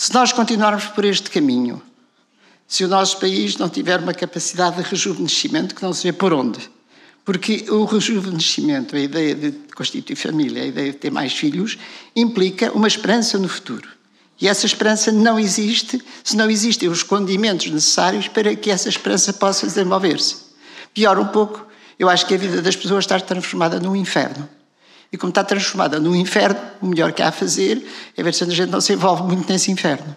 Se nós continuarmos por este caminho, se o nosso país não tiver uma capacidade de rejuvenescimento que não se vê por onde, porque o rejuvenescimento, a ideia de constituir família, a ideia de ter mais filhos, implica uma esperança no futuro. E essa esperança não existe se não existem os condimentos necessários para que essa esperança possa desenvolver-se. Pior um pouco, eu acho que a vida das pessoas está transformada num inferno. E como está transformada num inferno, o melhor que há a fazer é ver se a gente não se envolve muito nesse inferno.